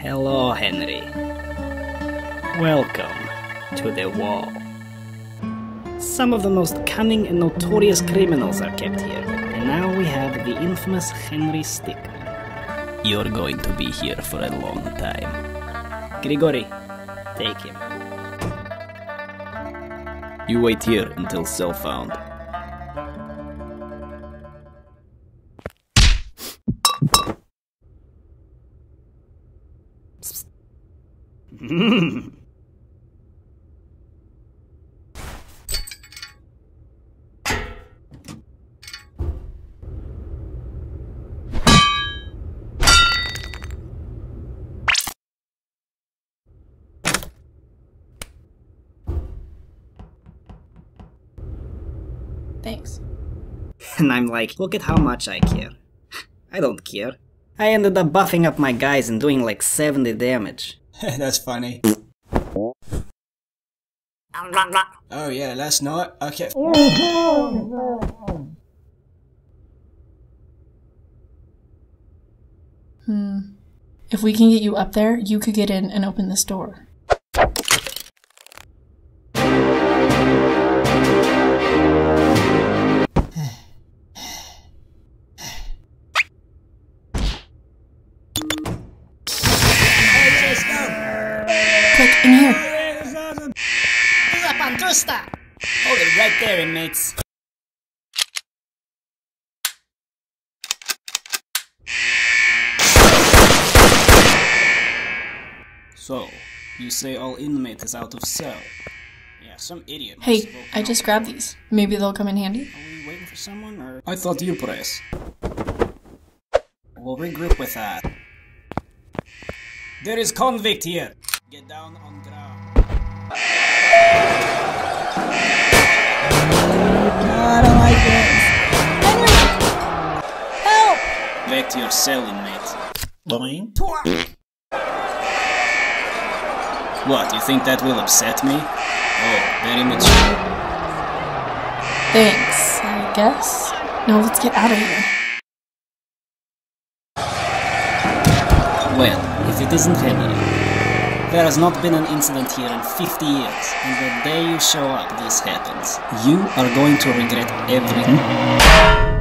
Hello, Henry. Welcome to the wall. Some of the most cunning and notorious criminals are kept here, and now we have the infamous Henry Stickmin. You're going to be here for a long time. Grigori, take him. You wait here until cell found. Thanks. And I'm like, look at how much I care. I don't care. I ended up buffing up my guys and doing like 70 damage. That's funny. Oh yeah, last night. Okay. Hmm. If we can get you up there, you could get in and open this door. Quick, in here. Hold it right there, inmates. So, you say all inmate is out of cell? Yeah, some idiot. Hey, I just grabbed these. Maybe they'll come in handy. Are we waiting for someone, or? I thought you press. We'll regroup with that. There is convict here. Get down on ground. I don't like this. Back to your cell, inmate. What, you think that will upset me? Oh, very mature. Thanks, I guess. Now let's get out of here. Well, if it isn't Henry. There has not been an incident here in 50 years, and the day you show up, this happens. You are going to regret everything.